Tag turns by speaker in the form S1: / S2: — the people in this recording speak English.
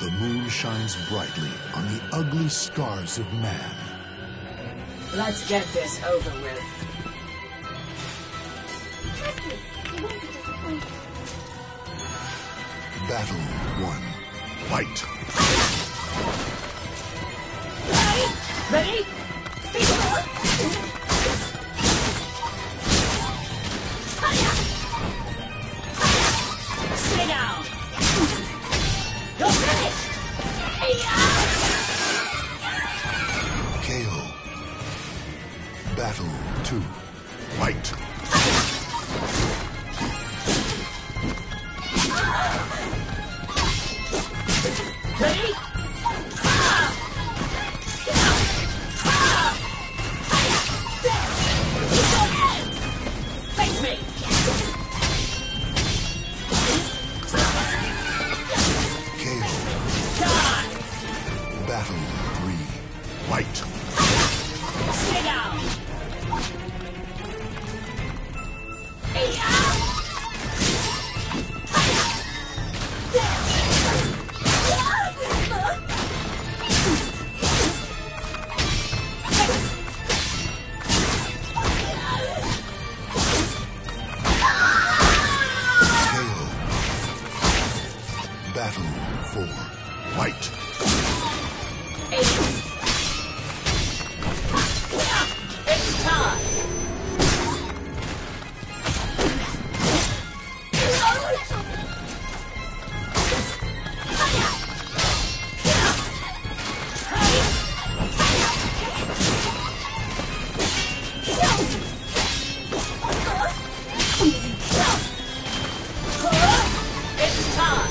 S1: The moon shines brightly on the ugly scars of man.
S2: Let's get this over with.
S3: Trust me, you won't be disappointed.
S1: Battle one. Fight.
S2: Ready? Stay
S1: Battle two. Fight. Battle Battle four Fight.
S2: It's time. It's time.